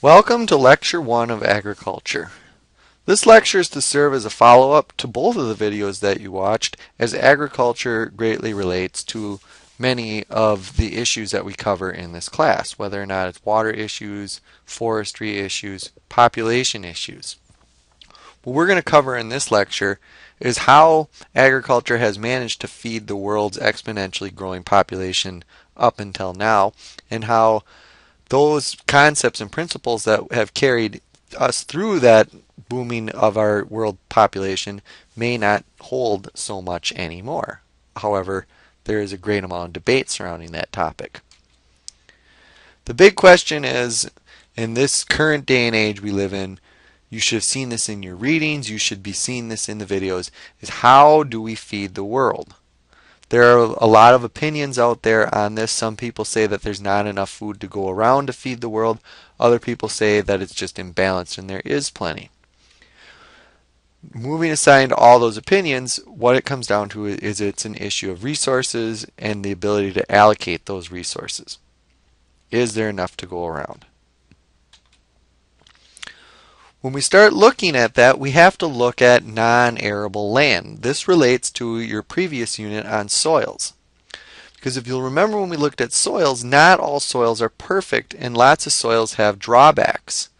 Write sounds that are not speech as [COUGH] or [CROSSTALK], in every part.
Welcome to Lecture 1 of Agriculture. This lecture is to serve as a follow-up to both of the videos that you watched as agriculture greatly relates to many of the issues that we cover in this class, whether or not it's water issues, forestry issues, population issues. What we're going to cover in this lecture is how agriculture has managed to feed the world's exponentially growing population up until now and how those concepts and principles that have carried us through that booming of our world population may not hold so much anymore. However, there is a great amount of debate surrounding that topic. The big question is in this current day and age we live in, you should have seen this in your readings, you should be seeing this in the videos, is how do we feed the world? There are a lot of opinions out there on this. Some people say that there's not enough food to go around to feed the world. Other people say that it's just imbalanced and there is plenty. Moving aside all those opinions, what it comes down to is it's an issue of resources and the ability to allocate those resources. Is there enough to go around? When we start looking at that, we have to look at non-arable land. This relates to your previous unit on soils. Because if you'll remember when we looked at soils, not all soils are perfect and lots of soils have drawbacks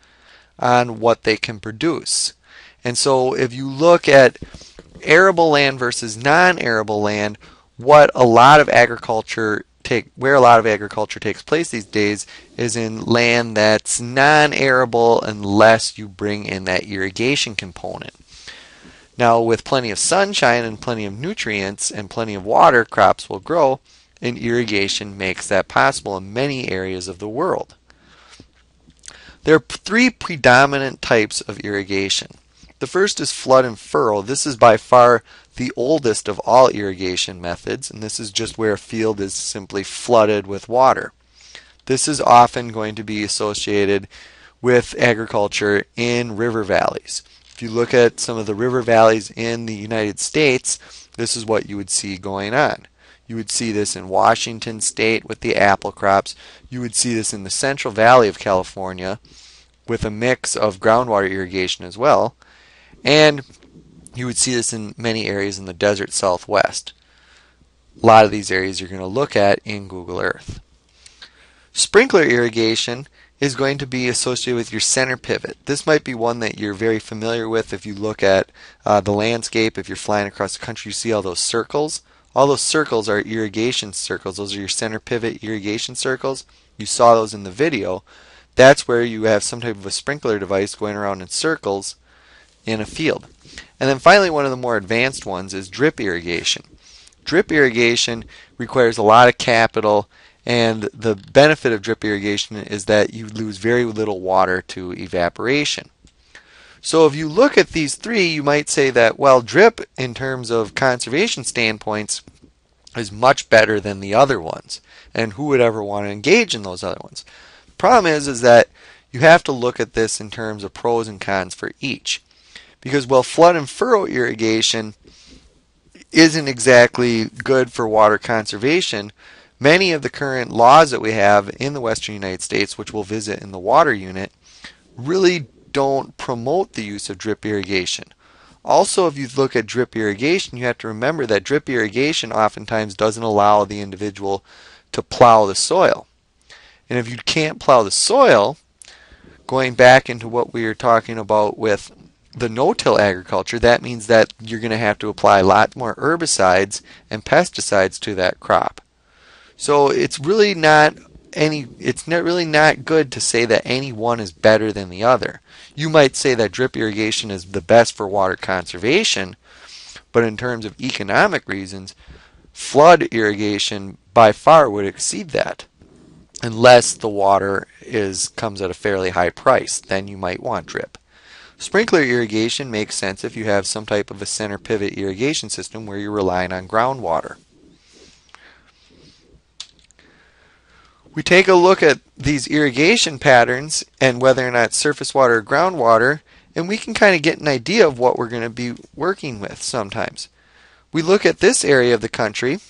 on what they can produce. And so if you look at arable land versus non-arable land, what a lot of agriculture take where a lot of agriculture takes place these days is in land that's non-arable unless you bring in that irrigation component. Now with plenty of sunshine and plenty of nutrients and plenty of water, crops will grow and irrigation makes that possible in many areas of the world. There are three predominant types of irrigation. The first is flood and furrow. This is by far the oldest of all irrigation methods, and this is just where a field is simply flooded with water. This is often going to be associated with agriculture in river valleys. If you look at some of the river valleys in the United States, this is what you would see going on. You would see this in Washington state with the apple crops. You would see this in the Central Valley of California with a mix of groundwater irrigation as well. And you would see this in many areas in the desert southwest. A lot of these areas you're going to look at in Google Earth. Sprinkler irrigation is going to be associated with your center pivot. This might be one that you're very familiar with if you look at uh, the landscape. If you're flying across the country, you see all those circles. All those circles are irrigation circles. Those are your center pivot irrigation circles. You saw those in the video. That's where you have some type of a sprinkler device going around in circles in a field. And then finally, one of the more advanced ones is drip irrigation. Drip irrigation requires a lot of capital, and the benefit of drip irrigation is that you lose very little water to evaporation. So if you look at these three, you might say that, well, drip in terms of conservation standpoints is much better than the other ones. And who would ever want to engage in those other ones? The problem is, is that you have to look at this in terms of pros and cons for each because while flood and furrow irrigation isn't exactly good for water conservation, many of the current laws that we have in the western United States, which we'll visit in the water unit, really don't promote the use of drip irrigation. Also, if you look at drip irrigation, you have to remember that drip irrigation oftentimes doesn't allow the individual to plow the soil. And if you can't plow the soil, going back into what we were talking about with the no-till agriculture, that means that you're going to have to apply a lot more herbicides and pesticides to that crop. So it's really not any it's not really not good to say that any one is better than the other. You might say that drip irrigation is the best for water conservation, but in terms of economic reasons, flood irrigation by far would exceed that. Unless the water is comes at a fairly high price, then you might want drip. Sprinkler irrigation makes sense if you have some type of a center pivot irrigation system where you're relying on groundwater. We take a look at these irrigation patterns and whether or not surface water or groundwater and we can kind of get an idea of what we're going to be working with sometimes. We look at this area of the country,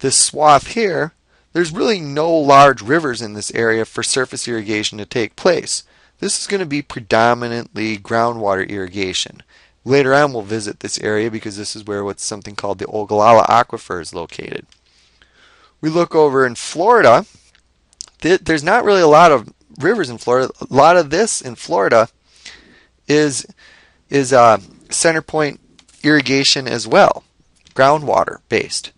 this swath here, there's really no large rivers in this area for surface irrigation to take place. This is going to be predominantly groundwater irrigation. Later on we'll visit this area because this is where what's something called the Ogallala Aquifer is located. We look over in Florida, there's not really a lot of rivers in Florida. A lot of this in Florida is is uh, center point irrigation as well, groundwater based.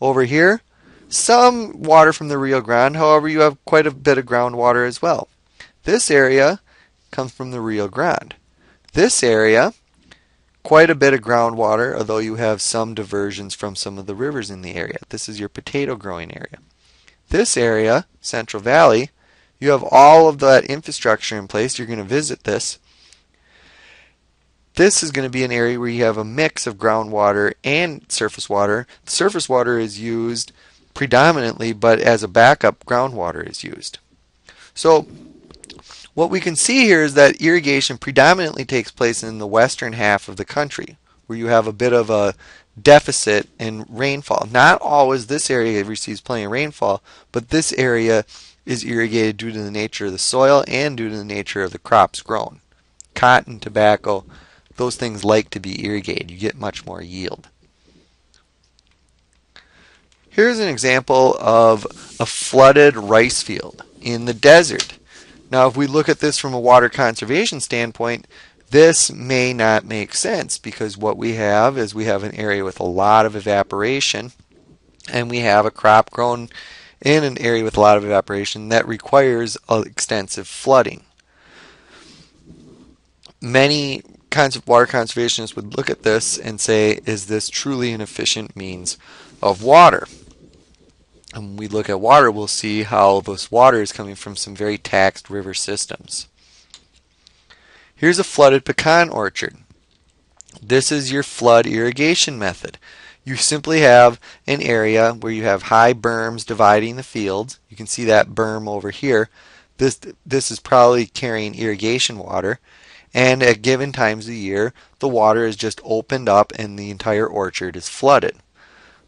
Over here, some water from the Rio Grande, however, you have quite a bit of groundwater as well. This area comes from the Rio Grande. This area, quite a bit of groundwater, although you have some diversions from some of the rivers in the area. This is your potato growing area. This area, Central Valley, you have all of that infrastructure in place. You're going to visit this. This is going to be an area where you have a mix of groundwater and surface water. Surface water is used predominantly, but as a backup, groundwater is used. So what we can see here is that irrigation predominantly takes place in the western half of the country, where you have a bit of a deficit in rainfall. Not always this area receives plenty of rainfall, but this area is irrigated due to the nature of the soil and due to the nature of the crops grown. Cotton, tobacco, those things like to be irrigated. You get much more yield. Here's an example of a flooded rice field in the desert. Now, if we look at this from a water conservation standpoint, this may not make sense because what we have is we have an area with a lot of evaporation and we have a crop grown in an area with a lot of evaporation that requires extensive flooding. Many kinds of water conservationists would look at this and say, is this truly an efficient means of water? And when we look at water, we'll see how this water is coming from some very taxed river systems. Here's a flooded pecan orchard. This is your flood irrigation method. You simply have an area where you have high berms dividing the fields. You can see that berm over here. This, this is probably carrying irrigation water and at given times of the year the water is just opened up and the entire orchard is flooded.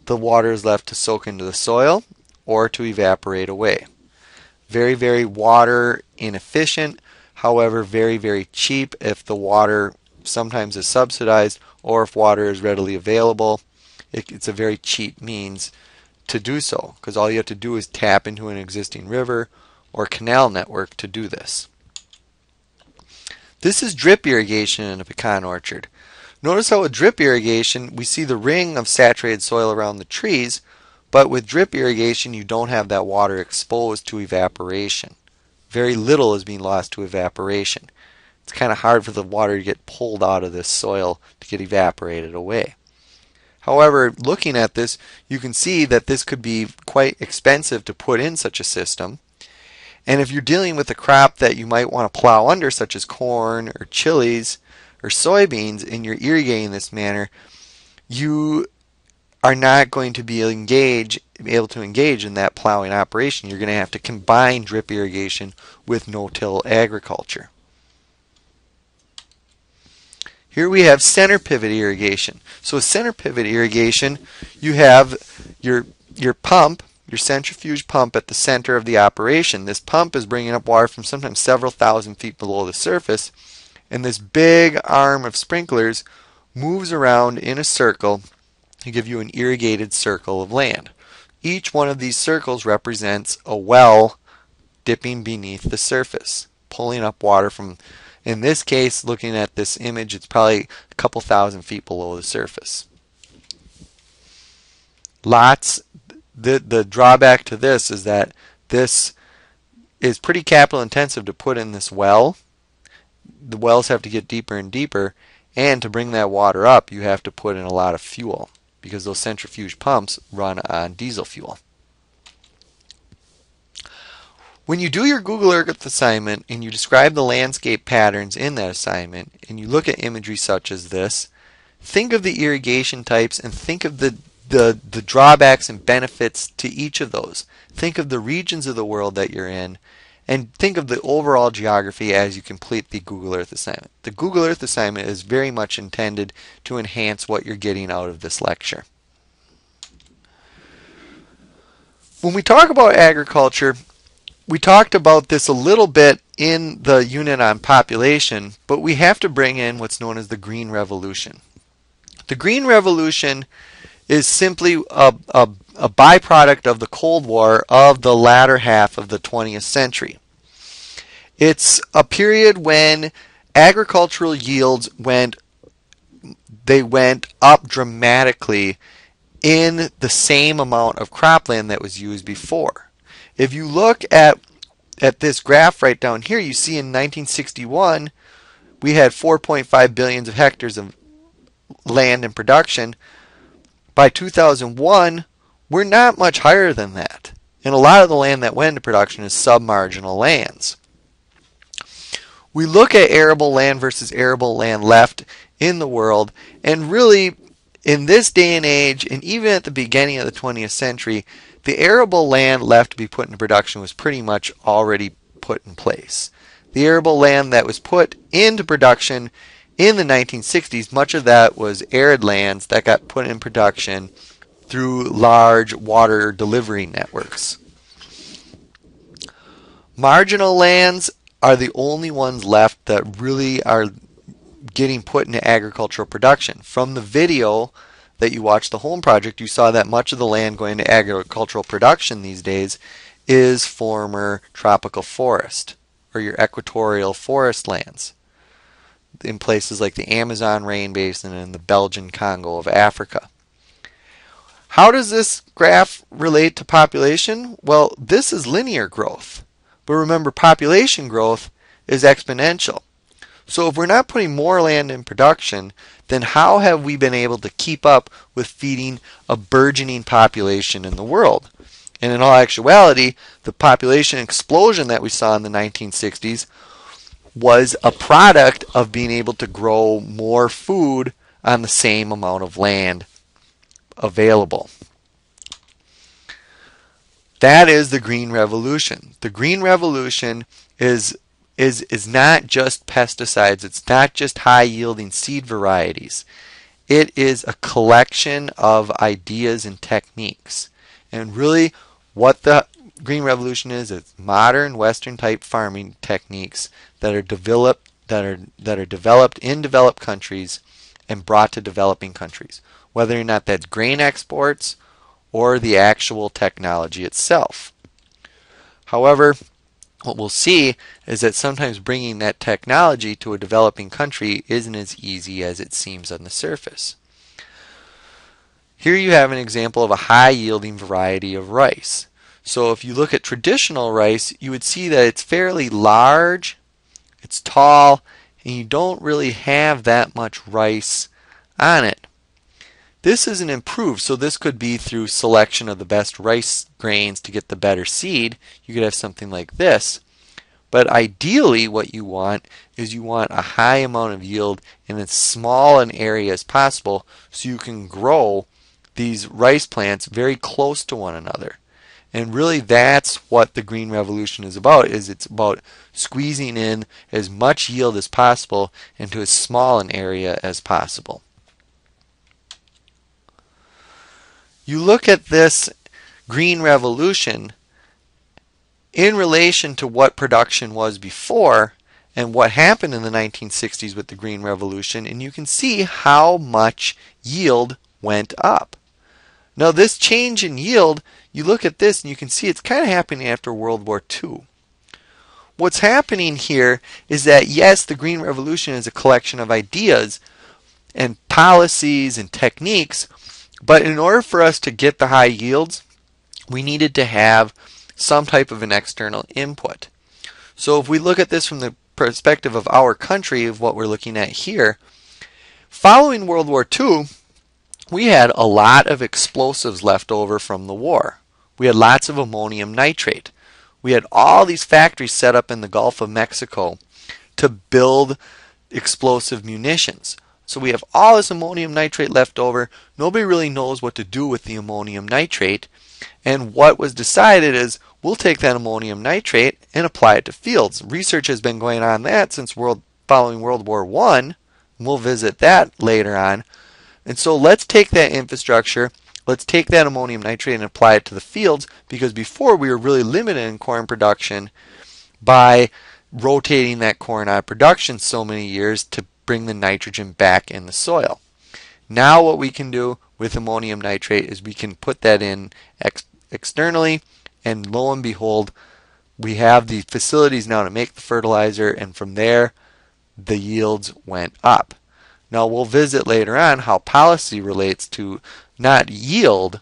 The water is left to soak into the soil or to evaporate away. Very, very water inefficient, however, very, very cheap if the water sometimes is subsidized or if water is readily available. It's a very cheap means to do so because all you have to do is tap into an existing river or canal network to do this. This is drip irrigation in a pecan orchard. Notice how with drip irrigation we see the ring of saturated soil around the trees, but with drip irrigation you don't have that water exposed to evaporation. Very little is being lost to evaporation. It's kind of hard for the water to get pulled out of this soil to get evaporated away. However, looking at this, you can see that this could be quite expensive to put in such a system. And if you're dealing with a crop that you might want to plow under, such as corn or chilies or soybeans, and you're irrigating this manner, you are not going to be engage, able to engage in that plowing operation. You're going to have to combine drip irrigation with no-till agriculture. Here we have center pivot irrigation. So with center pivot irrigation, you have your your pump your centrifuge pump at the center of the operation. This pump is bringing up water from sometimes several thousand feet below the surface, and this big arm of sprinklers moves around in a circle to give you an irrigated circle of land. Each one of these circles represents a well dipping beneath the surface, pulling up water from, in this case, looking at this image, it's probably a couple thousand feet below the surface. Lots the the drawback to this is that this is pretty capital intensive to put in this well. The wells have to get deeper and deeper, and to bring that water up, you have to put in a lot of fuel because those centrifuge pumps run on diesel fuel. When you do your Google Earth assignment and you describe the landscape patterns in that assignment and you look at imagery such as this, think of the irrigation types and think of the the, the drawbacks and benefits to each of those. Think of the regions of the world that you're in and think of the overall geography as you complete the Google Earth assignment. The Google Earth assignment is very much intended to enhance what you're getting out of this lecture. When we talk about agriculture, we talked about this a little bit in the unit on population, but we have to bring in what's known as the Green Revolution. The Green Revolution is simply a, a, a byproduct of the Cold War of the latter half of the 20th century. It's a period when agricultural yields went they went up dramatically in the same amount of cropland that was used before. If you look at at this graph right down here, you see in 1961 we had 4.5 billions of hectares of land in production. By 2001, we're not much higher than that. And a lot of the land that went into production is submarginal lands. We look at arable land versus arable land left in the world, and really, in this day and age, and even at the beginning of the 20th century, the arable land left to be put into production was pretty much already put in place. The arable land that was put into production in the 1960s, much of that was arid lands that got put in production through large water delivery networks. Marginal lands are the only ones left that really are getting put into agricultural production. From the video that you watched, the home project, you saw that much of the land going to agricultural production these days is former tropical forest or your equatorial forest lands in places like the Amazon rain basin and the Belgian Congo of Africa. How does this graph relate to population? Well, this is linear growth. But remember, population growth is exponential. So if we're not putting more land in production, then how have we been able to keep up with feeding a burgeoning population in the world? And in all actuality, the population explosion that we saw in the 1960s was a product of being able to grow more food on the same amount of land available. That is the green revolution. The green revolution is is is not just pesticides. It's not just high yielding seed varieties. It is a collection of ideas and techniques. And really what the green revolution is is modern western type farming techniques that are developed that are that are developed in developed countries and brought to developing countries. Whether or not that's grain exports or the actual technology itself. However, what we'll see is that sometimes bringing that technology to a developing country isn't as easy as it seems on the surface. Here you have an example of a high yielding variety of rice. So if you look at traditional rice, you would see that it's fairly large, it's tall, and you don't really have that much rice on it. This isn't improved, so this could be through selection of the best rice grains to get the better seed. You could have something like this. But ideally, what you want is you want a high amount of yield in as small an area as possible so you can grow these rice plants very close to one another. And really that's what the green revolution is about is it's about squeezing in as much yield as possible into as small an area as possible. you look at this green revolution in relation to what production was before and what happened in the 1960s with the green revolution and you can see how much yield went up. Now this change in yield, you look at this and you can see it's kind of happening after World War II. What's happening here is that yes, the green revolution is a collection of ideas and policies and techniques, but in order for us to get the high yields, we needed to have some type of an external input. So if we look at this from the perspective of our country, of what we're looking at here, following World War II, we had a lot of explosives left over from the war. We had lots of ammonium nitrate. We had all these factories set up in the Gulf of Mexico to build explosive munitions. So we have all this ammonium nitrate left over. Nobody really knows what to do with the ammonium nitrate. And what was decided is we'll take that ammonium nitrate and apply it to fields. Research has been going on that since world following World War One. We'll visit that later on. And so let's take that infrastructure, let's take that ammonium nitrate and apply it to the fields because before we were really limited in corn production by rotating that corn out of production so many years to bring the nitrogen back in the soil. Now what we can do with ammonium nitrate is we can put that in ex externally and lo and behold we have the facilities now to make the fertilizer and from there the yields went up. Now we'll visit later on how policy relates to not yield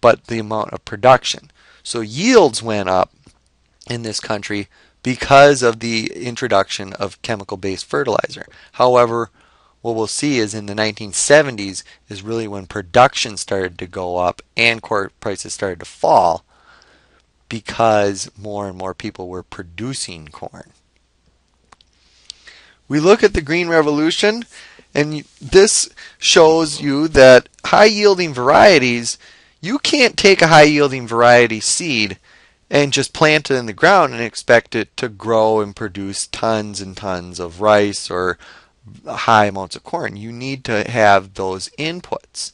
but the amount of production. So yields went up in this country because of the introduction of chemical-based fertilizer. However, what we'll see is in the 1970s is really when production started to go up and corn prices started to fall because more and more people were producing corn. We look at the Green Revolution and this shows you that high yielding varieties, you can't take a high yielding variety seed and just plant it in the ground and expect it to grow and produce tons and tons of rice or high amounts of corn. You need to have those inputs.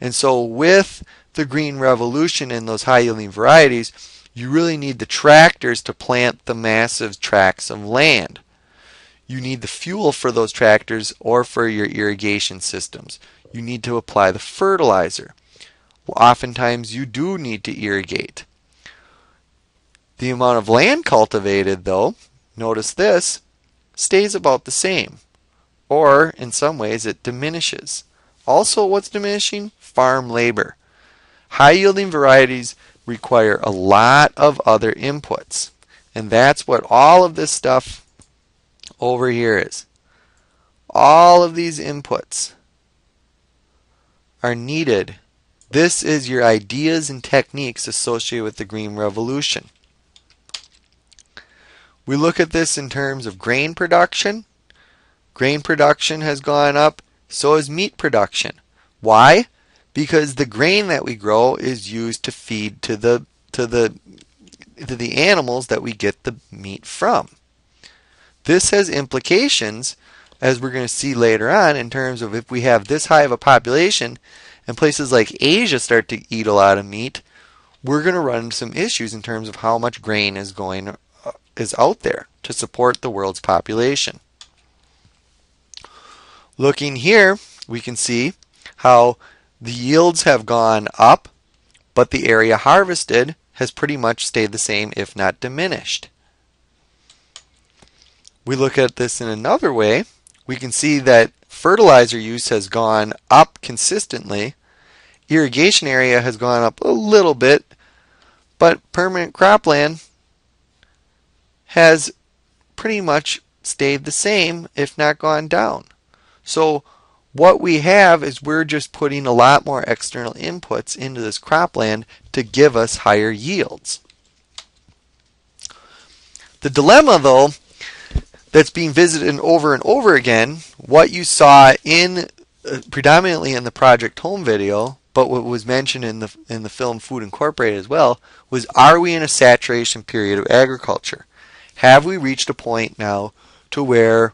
And so with the green revolution and those high yielding varieties, you really need the tractors to plant the massive tracts of land. You need the fuel for those tractors or for your irrigation systems. You need to apply the fertilizer. Oftentimes you do need to irrigate. The amount of land cultivated, though, notice this, stays about the same. Or, in some ways, it diminishes. Also, what's diminishing? Farm labor. High yielding varieties require a lot of other inputs. And that's what all of this stuff over here is. All of these inputs are needed. This is your ideas and techniques associated with the Green Revolution. We look at this in terms of grain production. Grain production has gone up, so has meat production. Why? Because the grain that we grow is used to feed to the to the to the animals that we get the meat from. This has implications as we're going to see later on in terms of if we have this high of a population and places like Asia start to eat a lot of meat, we're going to run into some issues in terms of how much grain is going uh, is out there to support the world's population. Looking here, we can see how the yields have gone up, but the area harvested has pretty much stayed the same, if not diminished. We look at this in another way. We can see that fertilizer use has gone up consistently. Irrigation area has gone up a little bit, but permanent cropland has pretty much stayed the same, if not gone down. So what we have is we're just putting a lot more external inputs into this cropland to give us higher yields. The dilemma though that's being visited over and over again, what you saw in uh, predominantly in the Project Home video, but what was mentioned in the in the film Food Incorporated as well, was are we in a saturation period of agriculture? have we reached a point now to where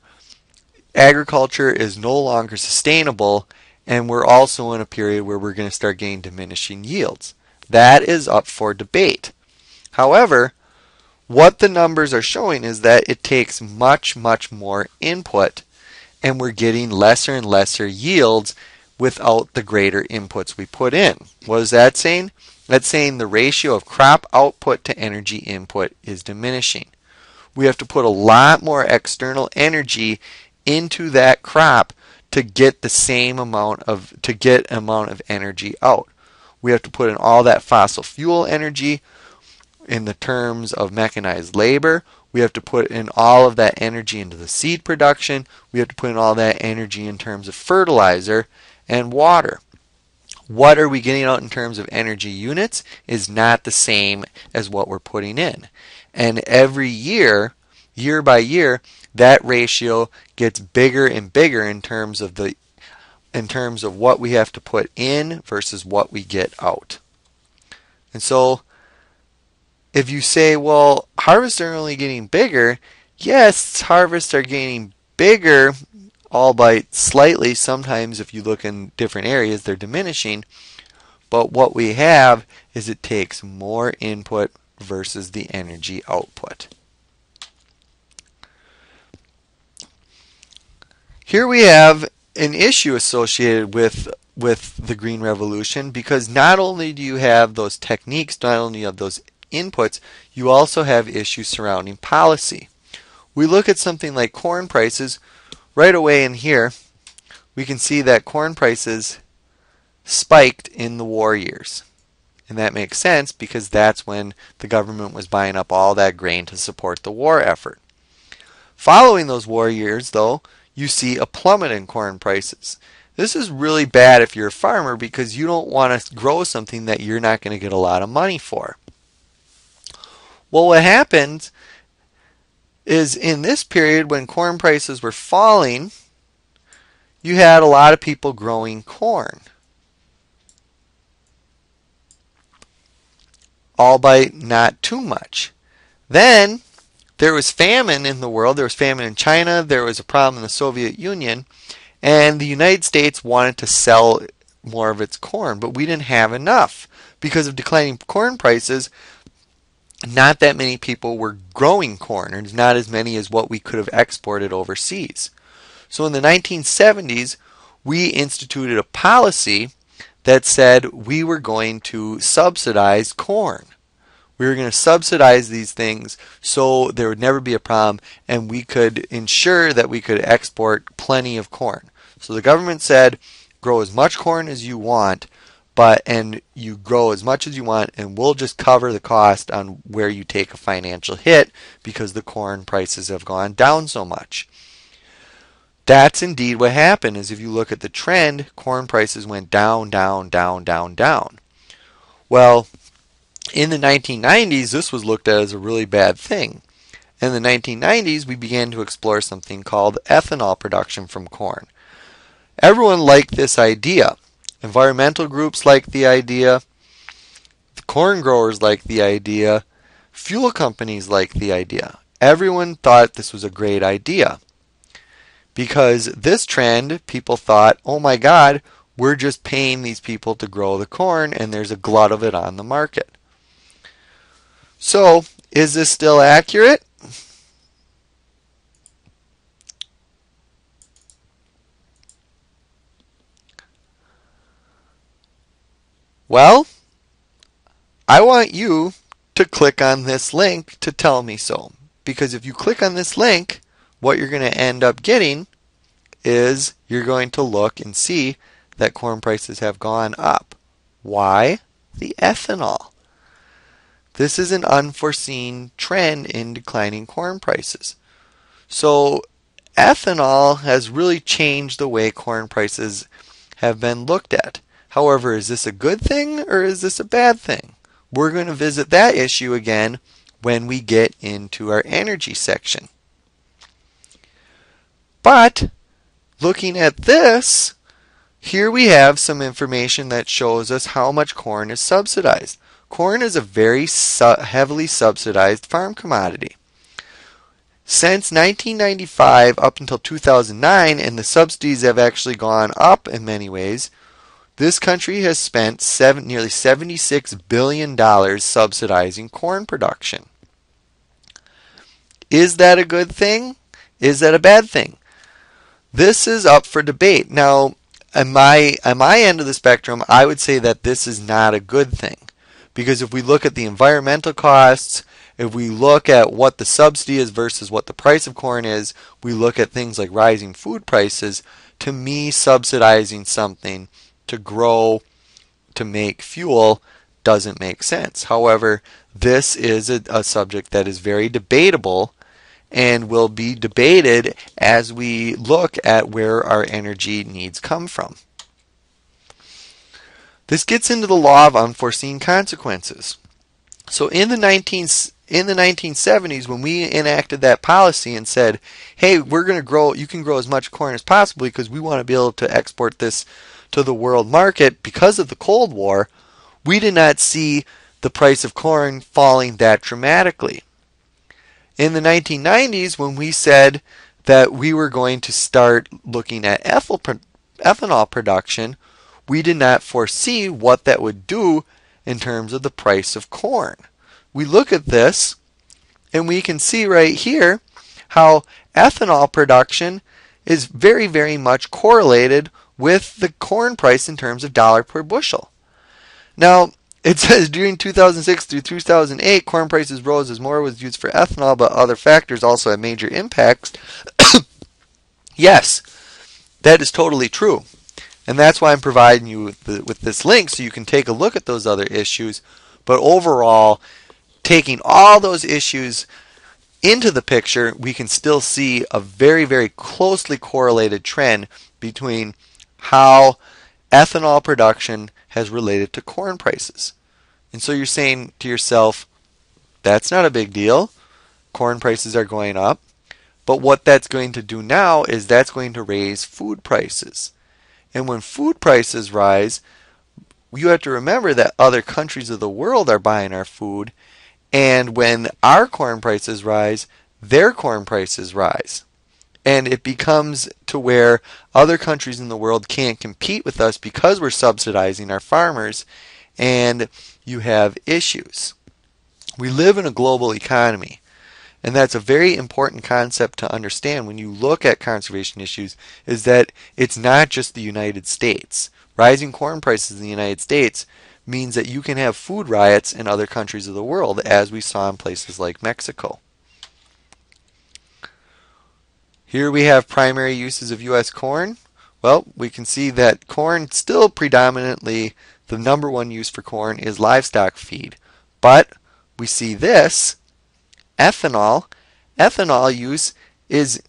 agriculture is no longer sustainable and we're also in a period where we're going to start getting diminishing yields? That is up for debate. However, what the numbers are showing is that it takes much, much more input and we're getting lesser and lesser yields without the greater inputs we put in. What is that saying? That's saying the ratio of crop output to energy input is diminishing we have to put a lot more external energy into that crop to get the same amount of to get amount of energy out. We have to put in all that fossil fuel energy in the terms of mechanized labor. We have to put in all of that energy into the seed production. We have to put in all that energy in terms of fertilizer and water. What are we getting out in terms of energy units is not the same as what we're putting in. And every year, year by year, that ratio gets bigger and bigger in terms of the in terms of what we have to put in versus what we get out. And so if you say, well, harvests are only getting bigger, yes, harvests are getting bigger, albeit slightly. Sometimes, if you look in different areas, they're diminishing. But what we have is it takes more input versus the energy output. Here we have an issue associated with with the green revolution because not only do you have those techniques, not only you have those inputs, you also have issues surrounding policy. We look at something like corn prices right away in here. We can see that corn prices spiked in the war years. And that makes sense because that's when the government was buying up all that grain to support the war effort. Following those war years, though, you see a plummet in corn prices. This is really bad if you're a farmer because you don't want to grow something that you're not going to get a lot of money for. Well, what happened is in this period when corn prices were falling, you had a lot of people growing corn. albeit not too much. Then there was famine in the world. There was famine in China. There was a problem in the Soviet Union. And the United States wanted to sell more of its corn, but we didn't have enough. Because of declining corn prices, not that many people were growing corn, or not as many as what we could have exported overseas. So in the 1970s, we instituted a policy that said we were going to subsidize corn. We were going to subsidize these things so there would never be a problem and we could ensure that we could export plenty of corn. So the government said, grow as much corn as you want, but and you grow as much as you want and we'll just cover the cost on where you take a financial hit because the corn prices have gone down so much. That's indeed what happened is if you look at the trend, corn prices went down, down, down, down, down. Well, in the 1990s, this was looked at as a really bad thing. In the 1990s, we began to explore something called ethanol production from corn. Everyone liked this idea. Environmental groups liked the idea. The corn growers liked the idea. Fuel companies liked the idea. Everyone thought this was a great idea because this trend, people thought, oh my God, we're just paying these people to grow the corn and there's a glut of it on the market. So, is this still accurate? Well, I want you to click on this link to tell me so. Because if you click on this link, what you're going to end up getting is you're going to look and see that corn prices have gone up. Why? The ethanol. This is an unforeseen trend in declining corn prices. So, ethanol has really changed the way corn prices have been looked at. However, is this a good thing or is this a bad thing? We're going to visit that issue again when we get into our energy section. But looking at this, here we have some information that shows us how much corn is subsidized. Corn is a very su heavily subsidized farm commodity. Since 1995 up until 2009, and the subsidies have actually gone up in many ways, this country has spent seven, nearly $76 billion subsidizing corn production. Is that a good thing? Is that a bad thing? This is up for debate. Now, at my, at my end of the spectrum, I would say that this is not a good thing. Because if we look at the environmental costs, if we look at what the subsidy is versus what the price of corn is, we look at things like rising food prices. To me, subsidizing something to grow, to make fuel, doesn't make sense. However, this is a, a subject that is very debatable and will be debated as we look at where our energy needs come from. This gets into the law of unforeseen consequences. So in the 19 in the 1970s when we enacted that policy and said, "Hey, we're going to grow you can grow as much corn as possible because we want to be able to export this to the world market because of the Cold War," we did not see the price of corn falling that dramatically in the 1990s when we said that we were going to start looking at ethanol production, we did not foresee what that would do in terms of the price of corn. We look at this and we can see right here how ethanol production is very, very much correlated with the corn price in terms of dollar per bushel. Now, it [LAUGHS] says during 2006 through 2008, corn prices rose as more was used for ethanol, but other factors also had major impacts. [COUGHS] yes, that is totally true. And that's why I'm providing you with, the, with this link so you can take a look at those other issues. But overall, taking all those issues into the picture, we can still see a very, very closely correlated trend between how ethanol production has related to corn prices. And so you're saying to yourself, that's not a big deal. Corn prices are going up. But what that's going to do now is that's going to raise food prices. And when food prices rise, you have to remember that other countries of the world are buying our food. And when our corn prices rise, their corn prices rise. And it becomes to where other countries in the world can't compete with us because we're subsidizing our farmers. And you have issues. We live in a global economy. And that's a very important concept to understand when you look at conservation issues is that it's not just the United States. Rising corn prices in the United States means that you can have food riots in other countries of the world as we saw in places like Mexico. Here we have primary uses of US corn. Well, we can see that corn still predominantly the number one use for corn is livestock feed. But we see this ethanol, ethanol use is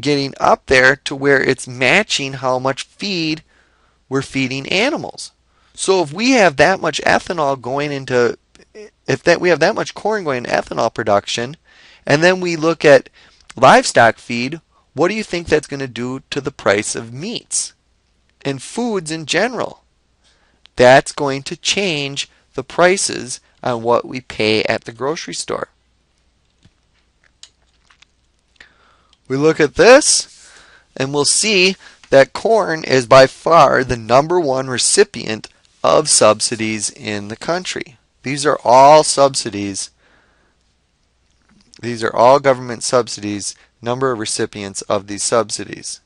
getting up there to where it's matching how much feed we're feeding animals. So if we have that much ethanol going into if that we have that much corn going into ethanol production and then we look at livestock feed, what do you think that's going to do to the price of meats and foods in general? That's going to change the prices on what we pay at the grocery store. We look at this and we'll see that corn is by far the number one recipient of subsidies in the country. These are all subsidies. These are all government subsidies, number of recipients of these subsidies.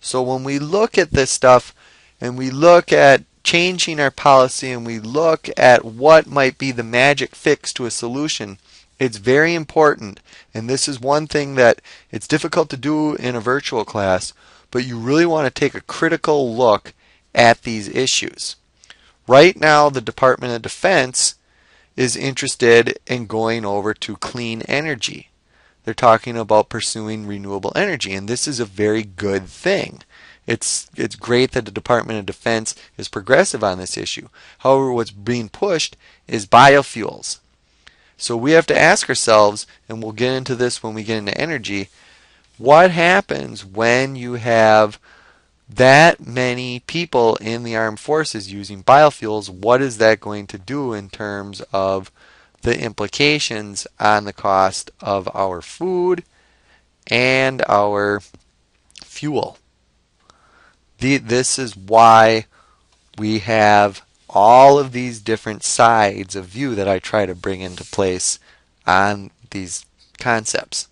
So when we look at this stuff and we look at changing our policy and we look at what might be the magic fix to a solution, it's very important, and this is one thing that it's difficult to do in a virtual class, but you really want to take a critical look at these issues. Right now, the Department of Defense is interested in going over to clean energy. They're talking about pursuing renewable energy, and this is a very good thing. It's it's great that the Department of Defense is progressive on this issue. However, what's being pushed is biofuels. So we have to ask ourselves, and we'll get into this when we get into energy, what happens when you have that many people in the armed forces using biofuels? What is that going to do in terms of the implications on the cost of our food and our fuel? The, this is why we have all of these different sides of view that I try to bring into place on these concepts.